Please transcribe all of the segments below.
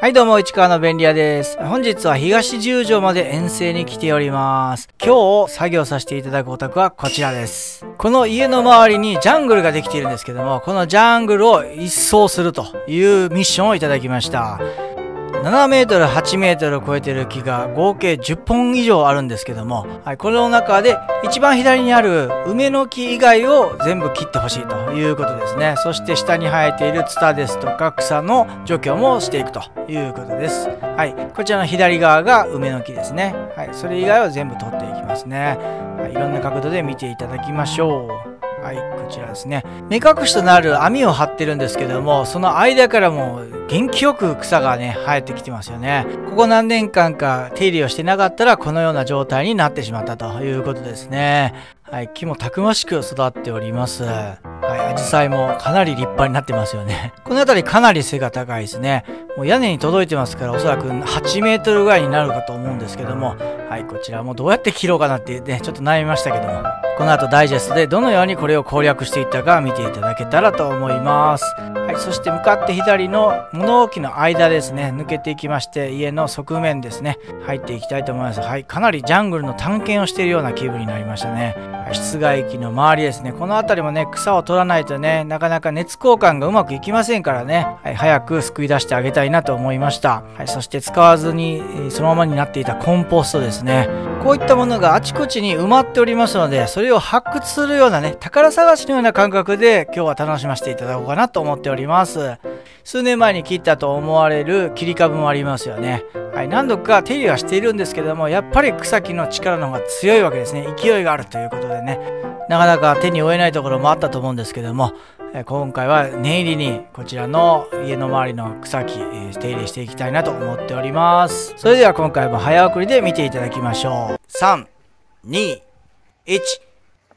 はいどうも、市川の便利屋です。本日は東十条まで遠征に来ております。今日作業させていただくお宅はこちらです。この家の周りにジャングルができているんですけども、このジャングルを一掃するというミッションをいただきました。7メートル、8メートルを超えている木が合計10本以上あるんですけども、はい、この中で一番左にある梅の木以外を全部切ってほしいということですね。そして下に生えているツタですとか草の除去もしていくということです。はい、こちらの左側が梅の木ですね。はい、それ以外は全部取っていきますね。はい、いろんな角度で見ていただきましょう。はい、こちらですね。目隠しとなる網を張ってるんですけども、その間からも元気よく草がね、生えてきてますよね。ここ何年間か手入れをしてなかったら、このような状態になってしまったということですね。はい、木もたくましく育っております。はい、アジサイもかなり立派になってますよね。この辺りかなり背が高いですね。もう屋根に届いてますから、おそらく8メートルぐらいになるかと思うんですけども、はい、こちらもどうやって切ろうかなってね、ちょっと悩みましたけども、この後ダイジェストでどのようにこれを攻略していったか見ていただけたらと思います。はい、そして向かって左の物置の間ですね、抜けていきまして、家の側面ですね、入っていきたいと思います。はい、かなりジャングルの探検をしているような気分になりましたね。はい、室外機の周りですね、この辺りもね、草を取らないとね、なかなか熱交換がうまくいきませんからね、はい、早く救い出してあげたいなと思いました。はい、そして使わずに、そのままになっていたコンポストですね。ねこういったものがあちこちに埋まっておりますので、それを発掘するようなね、宝探しのような感覚で今日は楽しませていただこうかなと思っております。数年前に切ったと思われる切り株もありますよね。はい、何度か手入れはしているんですけども、やっぱり草木の力の方が強いわけですね。勢いがあるということでね、なかなか手に負えないところもあったと思うんですけども、今回は念入りにこちらの家の周りの草木手入れしていきたいなと思っております。それでは今回も早送りで見ていただきましょう。3、2、1、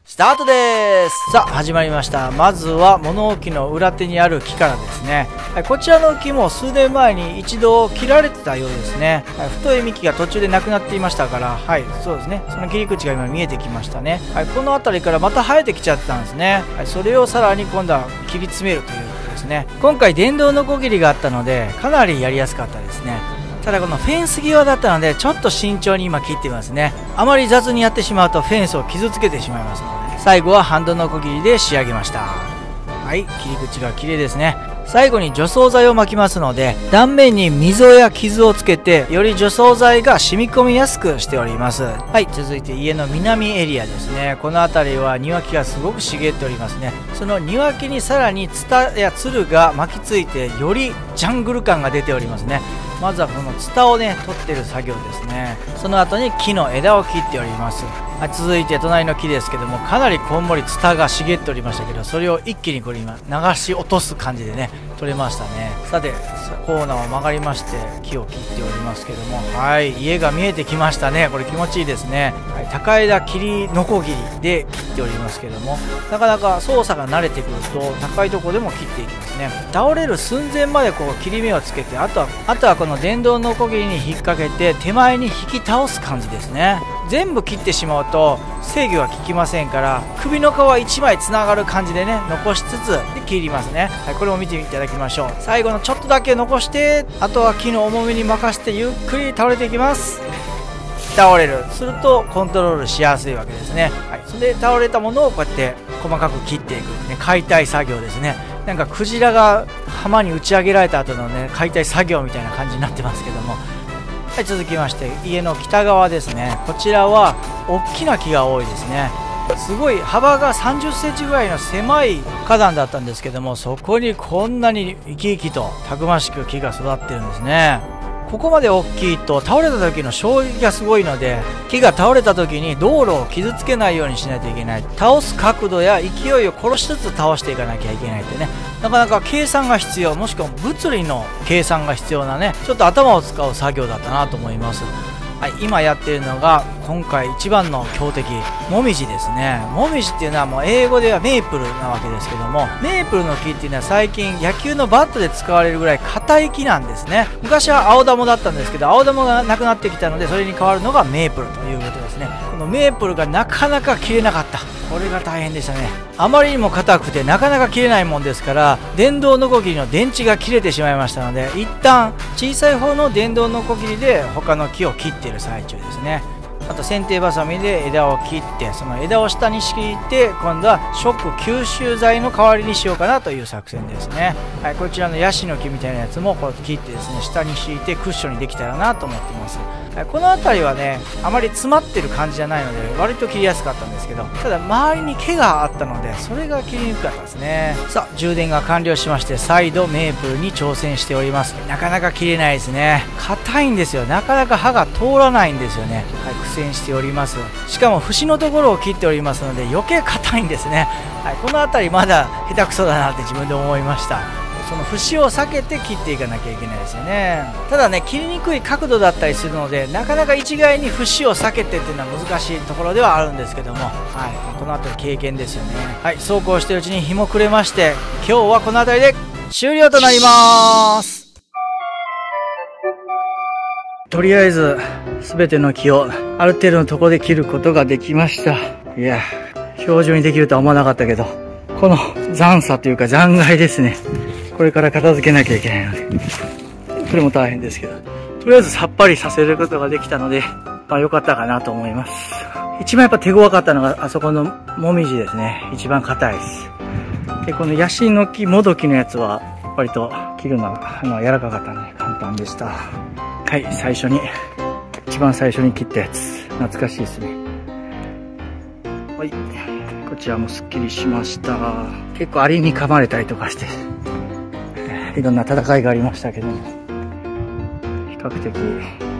スタートです。さあ始まりました。まずは物置の裏手にある木からですね、こちらの木も数年前に一度切られてたようですね、太い幹が途中でなくなっていましたから。はいそうですね。その切り口が今見えてきましたね、はい、この辺りからまた生えてきちゃったんですね、はい、それをさらに今度は切り詰めるということですね。今回電動のこぎりがあったのでかなりやりやすかったですね。ただこのフェンス際だったのでちょっと慎重に今切ってますね。あまり雑にやってしまうとフェンスを傷つけてしまいますので、最後はハンドのこぎりで仕上げました。はい切り口が綺麗ですね。最後に除草剤を巻きますので断面に溝や傷をつけてより除草剤が染み込みやすくしております。はい続いて家の南エリアですね。この辺りは庭木がすごく茂っておりますね。その庭木にさらにツタやツルが巻きついてよりジャングル感が出ておりますね。まずはこのツタをね取ってる作業ですね。その後に木の枝を切っております。はい、続いて隣の木ですけどもかなりこんもりツタが茂っておりましたけどそれを一気にこれ今流し落とす感じでね取れましたね。さてコーナーを曲がりまして木を切っておりますけども。はい家が見えてきましたね。これ気持ちいいですね、はい、高枝切りのこぎりで切っておりますけども。なかなか操作が慣れてくると高いとこでも切っていきますね。倒れる寸前までこう切り目をつけてあとはあとはこのの電動のこぎりに引っ掛けて手前に引き倒す感じですね。全部切ってしまうと制御が効きませんから首の皮1枚つながる感じでね残しつつで切りますね、はい、これを見ていただきましょう。最後のちょっとだけ残してあとは木の重みに任せてゆっくり倒れていきます。倒れる。するとコントロールしやすいわけですね、はい、それで倒れたものをこうやって細かく切っていく、ね、解体作業ですね。なんかクジラが浜に打ち上げられた後のね解体作業みたいな感じになってますけども。はい、続きまして家の北側ですね。こちらは大きな木が多いですね。すごい幅が3 0センチぐらいの狭い花壇だったんですけどもそこにこんなに生き生きとたくましく木が育ってるんですね。ここまで大きいと倒れた時の衝撃がすごいので木が倒れた時に道路を傷つけないようにしないといけない。倒す角度や勢いを殺しつつ倒していかなきゃいけないってね。なかなか計算が必要もしくは物理の計算が必要なねちょっと頭を使う作業だったなと思います。はい、今やってるのが今回一番の強敵モミジですね。モミジっていうのはもう英語ではメープルなわけですけどもメープルの木っていうのは最近野球のバットで使われるぐらい硬い木なんですね。昔は青玉だったんですけど青玉がなくなってきたのでそれに変わるのがメープルということですね。のメープルがなかなか切れなかった。これが大変でしたね。あまりにも硬くてなかなか切れないもんですから電動ノコギリの電池が切れてしまいましたので一旦小さい方の電動ノコギリで他の木を切っている最中ですね。あと剪定ばさみで枝を切ってその枝を下に敷いて今度はショック吸収剤の代わりにしようかなという作戦ですね、はい、こちらのヤシの木みたいなやつもこう切ってですね下に敷いてクッションにできたらなと思ってます。この辺りはねあまり詰まってる感じじゃないので割と切りやすかったんですけどただ周りに毛があったのでそれが切りにくかったですね。さあ充電が完了しまして再度メープルに挑戦しております。なかなか切れないですね。硬いんですよ。なかなか刃が通らないんですよね。はい苦戦しております。しかも節のところを切っておりますので余計硬いんですね。はいこの辺りまだ下手くそだなって自分で思いました。その節を避けて切っていかなきゃいけないですよね。ただね切りにくい角度だったりするのでなかなか一概に節を避けてっていうのは難しいところではあるんですけども、はい、この辺り経験ですよね。はい。走行してるうちに日も暮れまして今日はこの辺りで終了となります。とりあえず全ての木をある程度のところで切ることができました。いや表情にできるとは思わなかったけどこの残差というか残骸ですね。これから片付けなきゃいけないので、それも大変ですけど、とりあえずさっぱりさせることができたので、まあ良かったかなと思います。一番やっぱ手強かったのが、あそこのもみじですね。一番硬いです。で、このヤシの木、もどきのやつは、割と切るのが、あの、柔らかかったんで簡単でした。はい、最初に、一番最初に切ったやつ。懐かしいですね。はい。こちらもスッキリしました。結構アリに噛まれたりとかして、いろんな戦いがありましたけども、比較的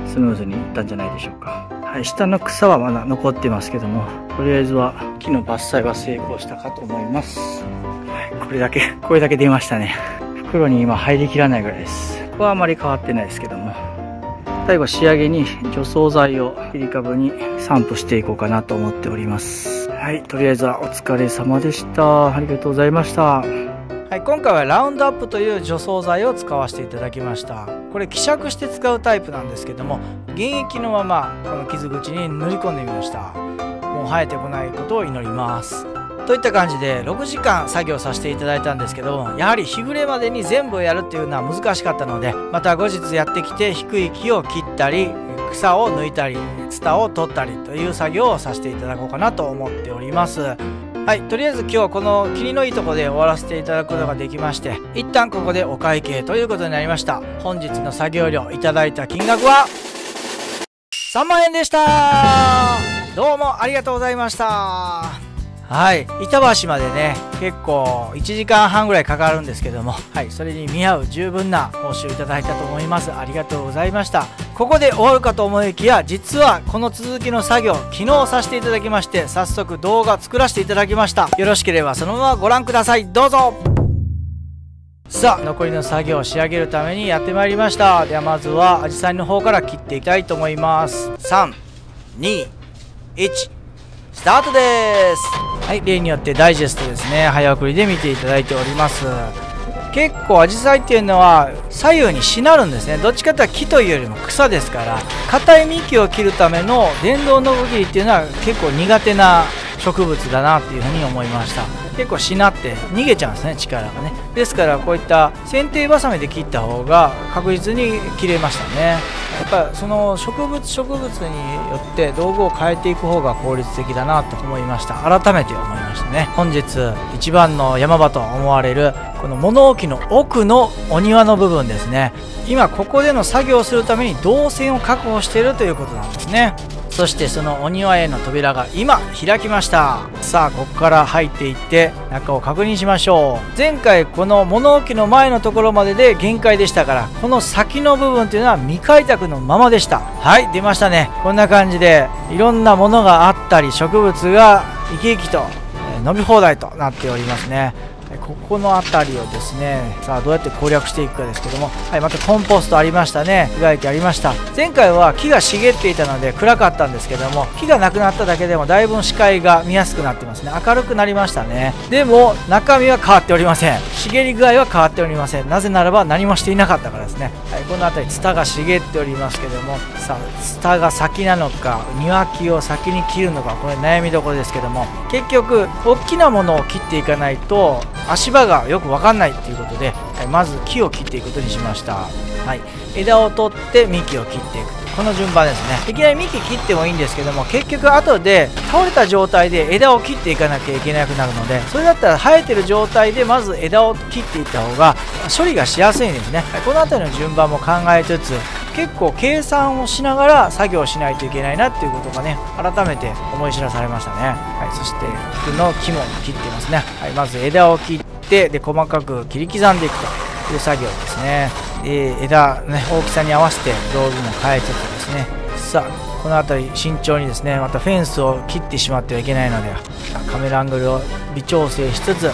スムーズにいったんじゃないでしょうか。はい、下の草はまだ残ってますけども、とりあえずは木の伐採は成功したかと思います。はい、これだけ、これだけ出ましたね。袋に今入りきらないぐらいです。ここはあまり変わってないですけども、最後仕上げに除草剤を切り株に散布していこうかなと思っております。はい、とりあえずはお疲れ様でした。ありがとうございました。はい、今回はラウンドアップという除草剤を使わせていただきました。これ希釈して使うタイプなんですけども原液のままこの傷口に塗り込んでみました。もう生えてこないことを祈ります。といった感じで6時間作業させていただいたんですけどやはり日暮れまでに全部やるっていうのは難しかったのでまた後日やってきて低い木を切ったり草を抜いたりツタを取ったりという作業をさせていただこうかなと思っております。はいとりあえず今日はこの霧のいいとこで終わらせていただくことができまして一旦ここでお会計ということになりました。本日の作業料いただいた金額は3万円でした。どうもありがとうございました。はい。板橋までね、結構1時間半ぐらいかかるんですけども、はい。それに見合う十分な報酬いただいたと思います。ありがとうございました。ここで終わるかと思いきや、実はこの続きの作業、昨日させていただきまして、早速動画作らせていただきました。よろしければそのままご覧ください。どうぞさあ、残りの作業を仕上げるためにやってまいりました。ではまずは、アジサイの方から切っていきたいと思います。3、2、1。スタートです。はい例によってダイジェストですね。早送りで見ていただいております。結構アジサイっていうのは左右にしなるんですね。どっちかというと木というよりも草ですから硬い幹を切るための電動のこぎりっていうのは結構苦手な植物だなっていうふに思いました。結構しなって逃げちゃうんですね力がね。ですからこういった剪定バサミで切った方が確実に切れましたね。やっぱその植物植物によって道具を変えていく方が効率的だなと思いました。改めて思いましたね。本日一番の山場と思われるこの物置の奥のお庭の部分ですね。今ここでの作業をするために動線を確保しているということなんですね。そしてそのお庭への扉が今開きました。さあここから入っていって中を確認しましょう。前回この物置の前のところまでで限界でしたからこの先の部分っていうのは未開拓のままでした。はい出ましたね。こんな感じでいろんなものがあったり植物が生き生きと伸び放題となっておりますね。ここの辺りをですねさあどうやって攻略していくかですけどもはいまたコンポストありましたね。被害機ありました。前回は木が茂っていたので暗かったんですけども木がなくなっただけでもだいぶ視界が見やすくなってますね。明るくなりましたね。でも中身は変わっておりません。茂り具合は変わっておりません。なぜならば何もしていなかったからですね、はい、この辺りツタが茂っておりますけどもさあツタが先なのか庭木を先に切るのかこれ悩みどころですけども結局大きなものを切っていかないと足場がよく分かんないっていうことで、はい、まず木を切っていくことにしました、はい、枝を取って幹を切っていくこの順番ですね。いきなり幹切ってもいいんですけども結局後で倒れた状態で枝を切っていかなきゃいけなくなるのでそれだったら生えてる状態でまず枝を切っていった方が処理がしやすいんですね。はいこの辺りの順番も考えつつ結構計算をしながら作業しないといけないなっていうことがね改めて思い知らされましたね、はい、そして服の木も切ってますね、はい、まず枝を切ってで細かく切り刻んでいくという作業ですね。えー、枝、ね、大きさに合わせて道具も変えつつですね。さあこの辺り慎重にですねまたフェンスを切ってしまってはいけないのでカメラアングルを微調整しつつ、は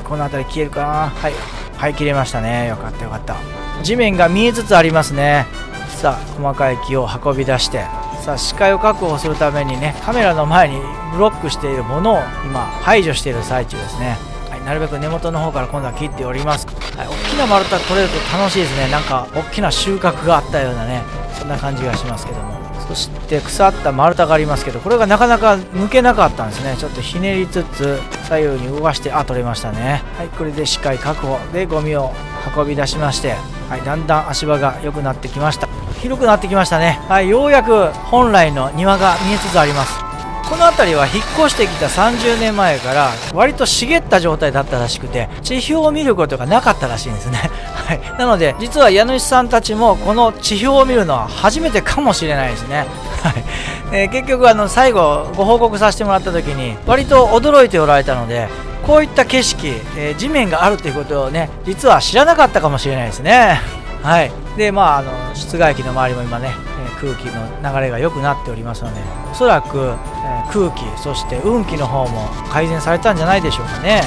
い、この辺り消えるかな？はい。はい切れましたね。よかったよかった。地面が見えつつありますね。さあ細かい木を運び出して。さあ視界を確保するためにねカメラの前にブロックしているものを今排除している最中ですね。なるべく根元の方から今度は切っております、はい、大きな丸太取れると楽しいですね。なんか大きな収穫があったようなねそんな感じがしますけども。そして腐った丸太がありますけどこれがなかなか抜けなかったんですね。ちょっとひねりつつ左右に動かしてあ取れましたね。はいこれで視界確保でゴミを運び出しましてはいだんだん足場が良くなってきました。広くなってきましたね。はいようやく本来の庭が見えつつあります。この辺りは引っ越してきた30年前から割と茂った状態だったらしくて地表を見ることがなかったらしいんですね、はい、なので実は家主さんたちもこの地表を見るのは初めてかもしれないですね、はい。えー、結局あの最後ご報告させてもらった時に割と驚いておられたのでこういった景色、えー、地面があるということをね実は知らなかったかもしれないですね。はいでまああの室外機の周りも今ね空気の流れが良くなっておりますのでおそらく、え空気そして運気の方も改善されたんじゃないでしょうかね。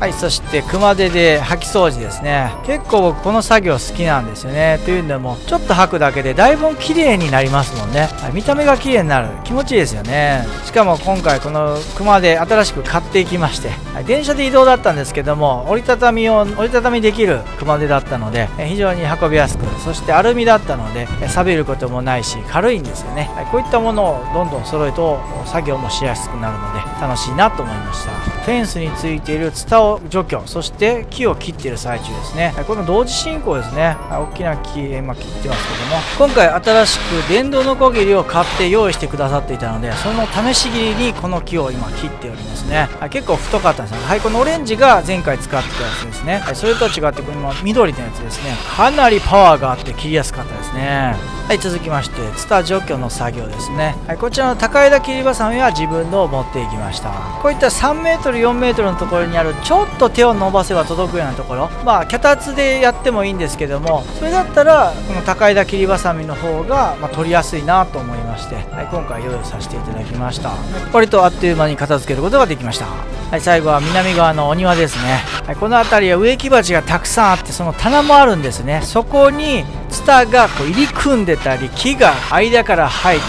はい、そして熊手で掃き掃除ですね。結構僕この作業好きなんですよね。というのもちょっと掃くだけでだいぶ綺麗になりますもんね、はい、見た目が綺麗になる。気持ちいいですよね。しかも今回この熊手新しく買っていきまして、はい、電車で移動だったんですけども折りたたみを折りたたみできる熊手だったので非常に運びやすくそしてアルミだったので錆びることもないし軽いんですよね、はい、こういったものをどんどん揃えと作業もしやすくなるので楽しいなと思いました。フェンスについているツタを除去そして木を切っている最中ですね。この同時進行ですね。大きな木今切ってますけども。今回新しく電動のこぎりを買って用意してくださっていたのでその試し切りにこの木を今切っておりますね。結構太かったんですね。はいこのオレンジが前回使ってたやつですね、それとは違ってこの緑のやつですね。かなりパワーがあって切りやすかったですね。はい続きましてツタ除去の作業ですね、はい、こちらの高枝切りばさみは自分のを持っていきました。こういった 3m4m のところにあるちょっと手を伸ばせば届くようなところ。まあ脚立でやってもいいんですけどもそれだったらこの高枝切りばさみの方が、まあ、取りやすいなと思いまして、はい、今回用意させていただきました。割とあっという間に片付けることができました。はい最後は南側のお庭ですね、はい、この辺りは植木鉢がたくさんあってその棚もあるんですね。そこにツタがこう入り組んでたり木が間から生えて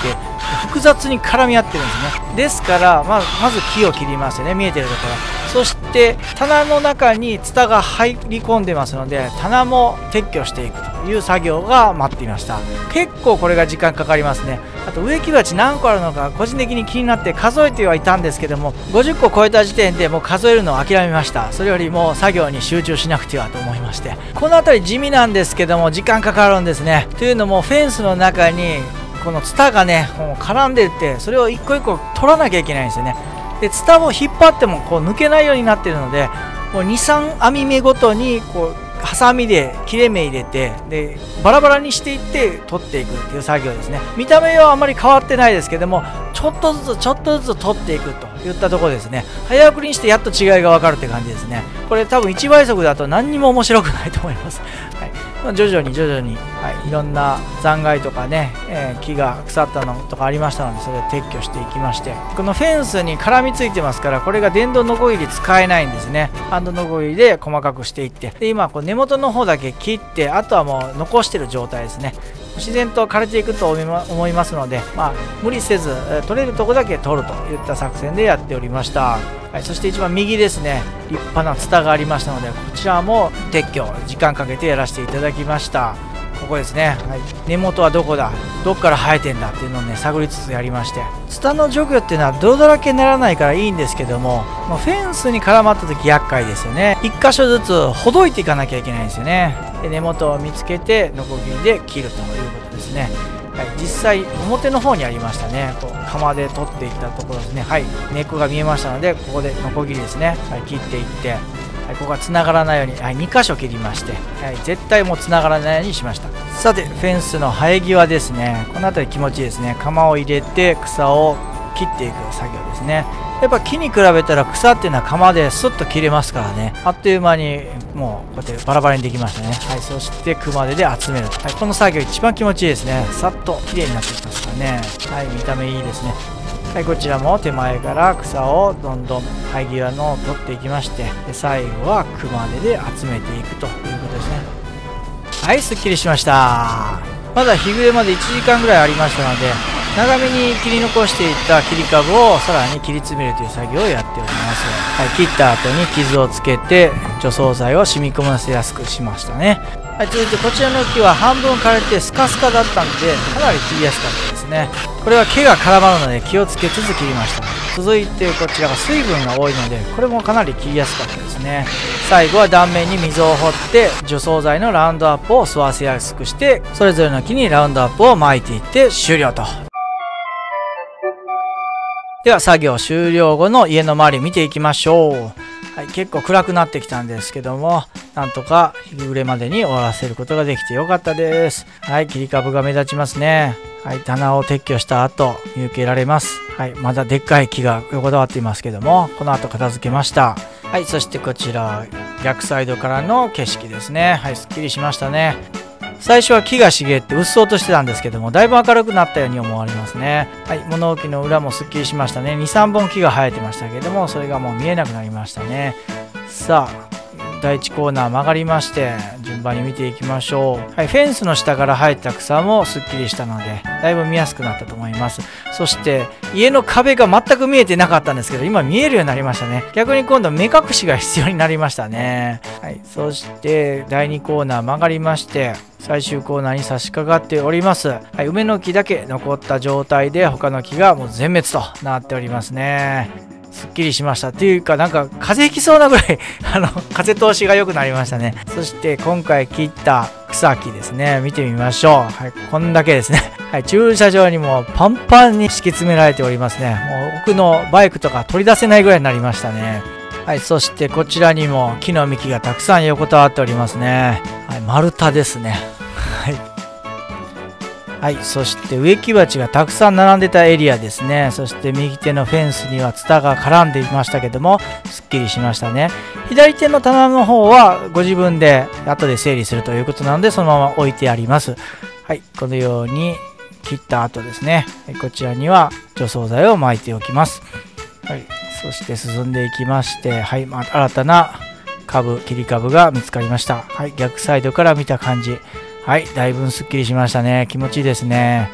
複雑に絡み合ってるんですね。ですからままず木を切りますよね。見えてるところ。そして棚の中にツタが入り込んでますので棚も撤去していくという作業が待っていました。結構これが時間かかりますね。あと植木鉢何個あるのか個人的に気になって数えてはいたんですけども50個超えた時点でもう数えるのを諦めました。それよりも作業に集中しなくてはと思いまして。この辺り地味なんですけども時間かかるんですね。というのもフェンスの中にこのツタがねもう絡んでってそれを一個一個取らなきゃいけないんですよね。でツタを引っ張ってもこう抜けないようになってるのでもう23網目ごとにこうハサミで切れ目入れてでバラバラにしていって取っていくっていう作業ですね。見た目はあまり変わってないですけどもちょっとずつちょっとずつ取っていくといったところですね。早送りにしてやっと違いが分かるって感じですね。これ多分1倍速だと何にも面白くないと思います、はい。徐々に徐々に、はい、いろんな残骸とかね、えー、木が腐ったのとかありましたのでそれを撤去していきまして。このフェンスに絡みついてますからこれが電動ノコギリ使えないんですね。ハンドノコギリで細かくしていって。で今こう根元の方だけ切ってあとはもう残してる状態ですね自然と枯れていくと思いますので、まあ、無理せず取れるとこだけ取るといった作戦でやっておりました、はい、そして一番右ですね。立派なツタがありましたのでこちらも撤去時間かけてやらせていただきました。ここですね、はい、根元はどこだ？どっから生えてんだっていうのをね探りつつやりまして。ツタの除去っていうのは泥だらけにならないからいいんですけども、まあ、フェンスに絡まった時厄介ですよね。1箇所ずつほどいていかなきゃいけないんですよね。で根元を見つけてノコギリで切るということですね。はい、実際表の方にありましたね。こう釜で取っていったところですね。はい。根っこが見えましたのでここでノコギリですね、はい、切っていってはい、ここは繋がらないように、はい、2箇所切りまして、はい、絶対もう繋がらないようにしました。さてフェンスの生え際ですね。この辺り気持ちいいですね。釜を入れて草を切っていく作業ですね。やっぱ木に比べたら草っていうのは釜でスッと切れますからね。あっという間にもうこうやってバラバラにできましたね。はいそして熊手で集める、はい、この作業一番気持ちいいですね。さっと綺麗になってきますからね。はい見た目いいですね。はい、こちらも手前から草をどんどん生え際のを取っていきまして最後は熊手で集めていくということですね。はいすっきりしました。まだ日暮れまで1時間ぐらいありましたので長めに切り残していた切り株をさらに切り詰めるという作業をやっております、はい、切った後に傷をつけて除草剤を染み込ませやすくしましたね。はい、続いてこちらの木は半分枯れてスカスカだったんでかなり切りやすかったですね。これは毛が絡まるので気をつけつつ切りました。続いてこちらが水分が多いのでこれもかなり切りやすかったですね。最後は断面に溝を掘って除草剤のラウンドアップを吸わせやすくしてそれぞれの木にラウンドアップを巻いていって終了と。では作業終了後の家の周り見ていきましょう、はい、結構暗くなってきたんですけどもなんとか日暮れまでに終わらせることができてよかったです。はい切り株が目立ちますね。はい棚を撤去した後見受けられます。はいまだでっかい木が横たわっていますけどもこの後片付けました。はいそしてこちら逆サイドからの景色ですね。はいすっきりしましたね。最初は木が茂ってうっそうとしてたんですけどもだいぶ明るくなったように思われますね。はい物置の裏もすっきりしましたね。23本木が生えてましたけどもそれがもう見えなくなりましたね。さあ第1コーナー曲がりまして順番に見ていきましょう、はい、フェンスの下から生えた草もすっきりしたのでだいぶ見やすくなったと思います。そして家の壁が全く見えてなかったんですけど今見えるようになりましたね。逆に今度目隠しが必要になりましたね。はいそして第2コーナー曲がりまして最終コーナーに差し掛かっております、はい、梅の木だけ残った状態で他の木がもう全滅となっておりますね。すっきりしましたっていうかなんか風邪ひきそうなぐらい あの風通しが良くなりましたね。そして今回切った草木ですね。見てみましょう。はいこんだけですね。はい駐車場にもパンパンに敷き詰められておりますね。もう奥のバイクとか取り出せないぐらいになりましたね。はいそしてこちらにも木の幹がたくさん横たわっておりますね。はい丸太ですね。はい。はい、そして植木鉢がたくさん並んでたエリアですね。そして右手のフェンスにはツタが絡んでいましたけども、すっきりしましたね。左手の棚の方はご自分で後で整理するということなので、そのまま置いてあります。はい、このように切った後ですね。こちらには除草剤を巻いておきます。はい、そして進んでいきまして、はい、まあ、新たな株、切り株が見つかりました。はい、逆サイドから見た感じ。はい、だいぶすっきりしましたね。気持ちいいですね。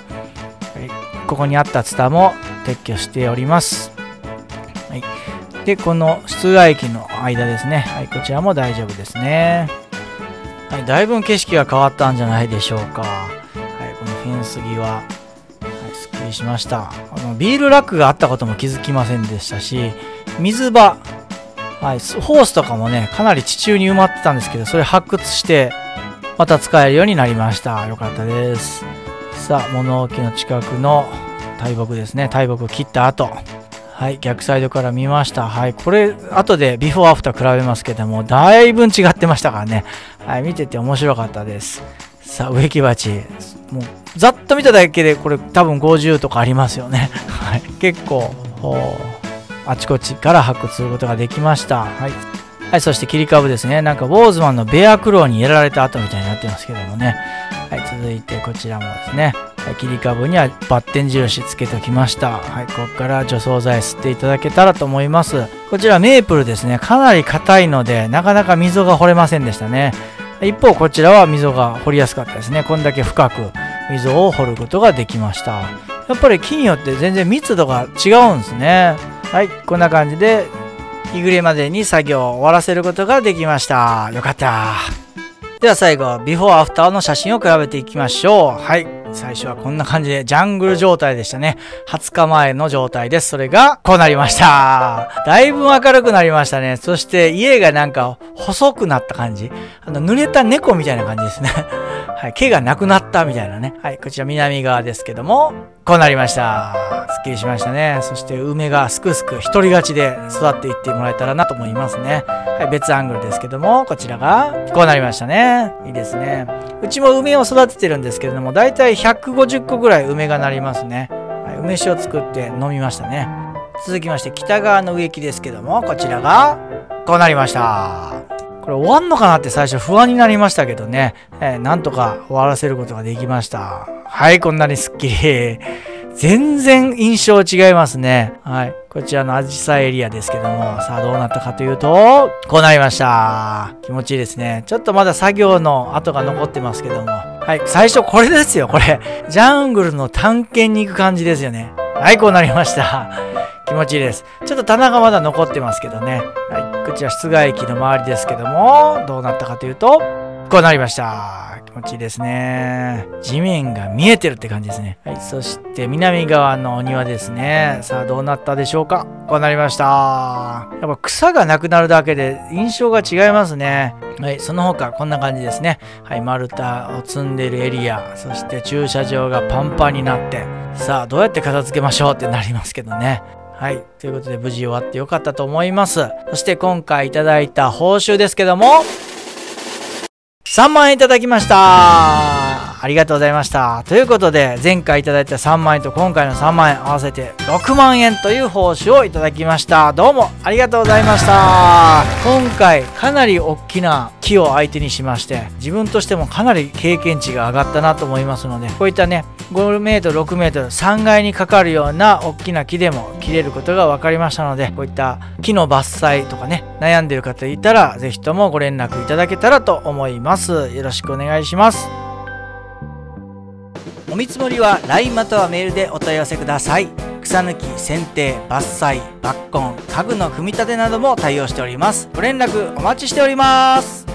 はい、ここにあったツタも撤去しております。はい、で、この室外機の間ですね。はい、こちらも大丈夫ですね。はい、だいぶ景色が変わったんじゃないでしょうか。はい、このフェンス際。はい、すっきりしました。あのビールラックがあったことも気づきませんでしたし、水場、はい、ホースとかもね、かなり地中に埋まってたんですけど、それ発掘して、また使えるようになりました。よかったです。さあ、物置の近くの大木ですね。大木を切った後。はい、逆サイドから見ました。はい、これ、後でビフォーアフター比べますけども、だいぶ違ってましたからね。はい、見てて面白かったです。さあ、植木鉢。もう、ざっと見ただけで、これ多分50とかありますよね。はい、結構、あちこちから発掘することができました。はい。はい、そして切り株ですね。なんかウォーズマンのベアクローにやられた後みたいになってますけどもね。はい、続いてこちらもですね。はい、切り株にはバッテン印つけておきました。はい、ここから除草剤吸っていただけたらと思います。こちらメープルですね。かなり硬いので、なかなか溝が掘れませんでしたね。一方、こちらは溝が掘りやすかったですね。こんだけ深く溝を掘ることができました。やっぱり木によって全然密度が違うんですね。はい、こんな感じで日暮れまでに作業を終わらせることができました。よかった。では最後、ビフォーアフターの写真を比べていきましょう。はい。最初はこんな感じでジャングル状態でしたね。20日前の状態です。それがこうなりました。だいぶ明るくなりましたね。そして家がなんか細くなった感じ。あの濡れた猫みたいな感じですね。はい。毛がなくなったみたいなね。はい。こちら南側ですけども、こうなりました。すっきりしましたね。そして梅がすくすく一人勝ちで育っていってもらえたらなと思いますね。はい、別アングルですけども、こちらがこうなりましたね。いいですね。うちも梅を育ててるんですけれども、だいたい150個ぐらい梅がなりますね。はい、梅酒を作って飲みましたね。続きまして北側の植木ですけども、こちらがこうなりました。これ終わんのかなって最初不安になりましたけどね、えー、なんとか終わらせることができました。はい、こんなにスッキリ。全然印象違いますね。はい。こちらのアジサエリアですけども、さあどうなったかというと、こうなりました。気持ちいいですね。ちょっとまだ作業の跡が残ってますけども。はい。最初これですよ、これ。ジャングルの探検に行く感じですよね。はい、こうなりました。気持ちいいです。ちょっと棚がまだ残ってますけどね。はい。こちら室外機の周りですけども、どうなったかというと、こうなりました。気持ちいいですね。地面が見えてるって感じですね。はい。そして南側のお庭ですね。さあどうなったでしょうかこうなりました。やっぱ草がなくなるだけで印象が違いますね。はい。その他こんな感じですね。はい。丸太を積んでるエリア。そして駐車場がパンパンになって。さあどうやって片付けましょうってなりますけどね。はい。ということで無事終わってよかったと思います。そして今回いただいた報酬ですけども、3万円いただきました。ありがとうございました。ということで、前回いただいた3万円と今回の3万円合わせて6万円という報酬をいただきました。どうもありがとうございました。今回かなり大きな木を相手にしまして、自分としてもかなり経験値が上がったなと思いますので、こういったね、5メートル、6メートル、3階にかかるような大きな木でも切れることが分かりましたので、こういった木の伐採とかね、悩んでる方いたら、ぜひともご連絡いただけたらと思います。よろしくお願いします。お見積もりは LINE またはメールでお問い合わせください。草抜き、剪定、伐採、抜根、家具の組み立てなども対応しております。ご連絡お待ちしております。